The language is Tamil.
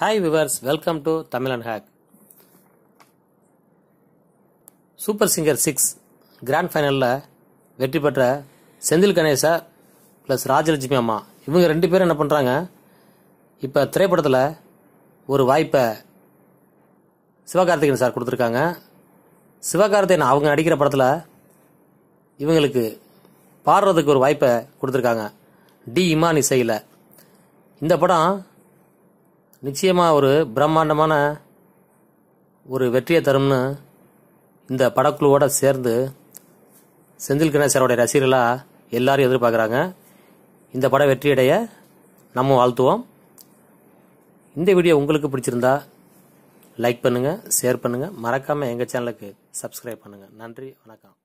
Hi viewers welcome to Tamil and hack super singer six grand ஃபைனலில் வெற்றி பெற்ற செந்தில் கணேசா ப்ளஸ் ராஜலட்சுமி அம்மா. இவங்க ரெண்டு பேரும் என்ன பண்ணுறாங்க இப்போ திரைப்படத்தில் ஒரு வாய்ப்பை சிவகார்த்திகேயன் சார் கொடுத்துருக்காங்க. சிவகார்த்திகேயன் அவங்க நடிக்கிற படத்தில் இவங்களுக்கு பாடுறதுக்கு ஒரு வாய்ப்பை கொடுத்துருக்காங்க. டி இமான் இசையில். இந்த படம் நிச்சயமாக ஒரு பிரம்மாண்டமான ஒரு வெற்றியை தரும்னு இந்த படக்குழுவோட சேர்ந்து செந்தில் கணேசரோடைய ரசிகர்களாக எல்லாரும் எதிர்பார்க்குறாங்க. இந்த படம் வெற்றியடைய நம்ம வாழ்த்துவோம். இந்த வீடியோ உங்களுக்கு பிடிச்சிருந்தா லைக் பண்ணுங்கள் ஷேர் பண்ணுங்கள் மறக்காமல் எங்கள் சேனலுக்கு சப்ஸ்கிரைப் பண்ணுங்கள் நன்றி வணக்கம்.